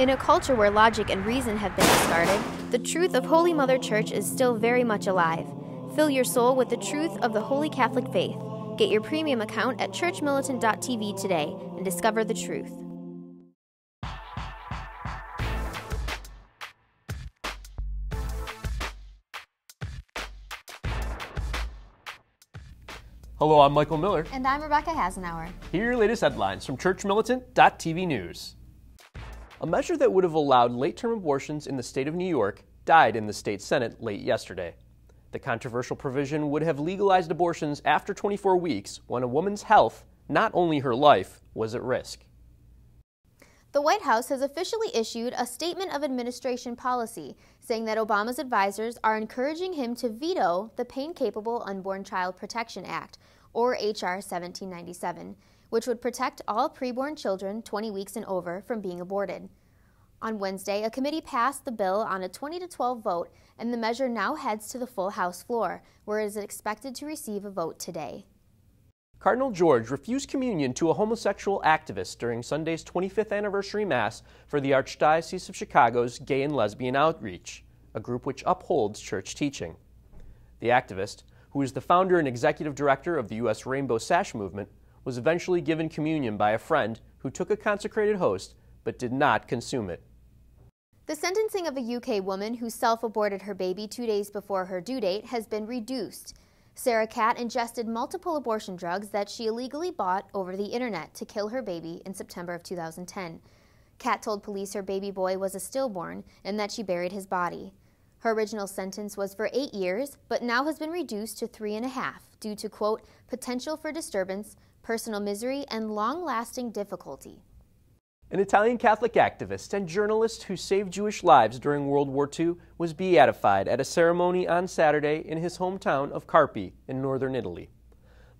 In a culture where logic and reason have been discarded, the truth of Holy Mother Church is still very much alive. Fill your soul with the truth of the Holy Catholic faith. Get your premium account at churchmilitant.tv today and discover the truth. Hello, I'm Michael Miller. And I'm Rebecca Hasenauer. Here are your latest headlines from churchmilitant.tv News. A measure that would have allowed late term abortions in the state of New York died in the state Senate late yesterday. The controversial provision would have legalized abortions after 24 weeks when a woman's health, not only her life, was at risk. The White House has officially issued a statement of administration policy saying that Obama's advisors are encouraging him to veto the Pain Capable Unborn Child Protection Act, or H.R. 1797, which would protect all preborn children 20 weeks and over from being aborted. On Wednesday, a committee passed the bill on a 20 to 12 vote, and the measure now heads to the full House floor, where it is expected to receive a vote today. Cardinal George refused communion to a homosexual activist during Sunday's 25th anniversary Mass for the Archdiocese of Chicago's Gay and Lesbian Outreach, a group which upholds church teaching. The activist, who is the founder and executive director of the U.S. Rainbow Sash Movement, was eventually given communion by a friend who took a consecrated host but did not consume it. The sentencing of a UK woman who self aborted her baby two days before her due date has been reduced. Sarah Catt ingested multiple abortion drugs that she illegally bought over the internet to kill her baby in September of 2010. Catt told police her baby boy was a stillborn and that she buried his body. Her original sentence was for eight years, but now has been reduced to three and a half due to, quote, potential for disturbance, personal misery, and long lasting difficulty. An Italian Catholic activist and journalist who saved Jewish lives during World War II was beatified at a ceremony on Saturday in his hometown of Carpi in northern Italy.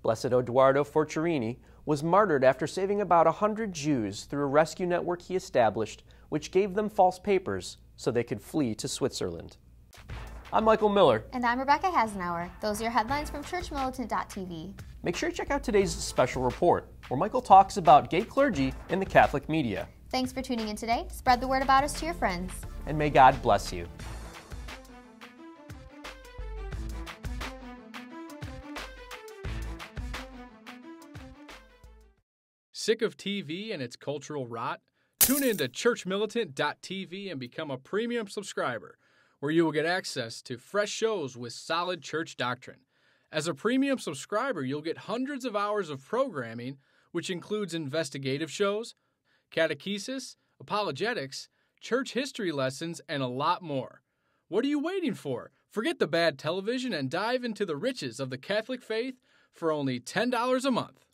Blessed Odoardo Focherini was martyred after saving about a hundred Jews through a rescue network he established, which gave them false papers so they could flee to Switzerland. I'm Michael Miller. And I'm Rebecca Hasenauer. Those are your headlines from churchmilitant.tv. Make sure to check out today's special report, where Michael talks about gay clergy in the Catholic media. Thanks for tuning in today. Spread the word about us to your friends. And may God bless you. Sick of TV and its cultural rot? Tune in to churchmilitant.tv and become a premium subscriber where you will get access to fresh shows with solid church doctrine. As a premium subscriber, you'll get hundreds of hours of programming, which includes investigative shows, catechesis, apologetics, church history lessons, and a lot more. What are you waiting for? Forget the bad television and dive into the riches of the Catholic faith for only $10 a month.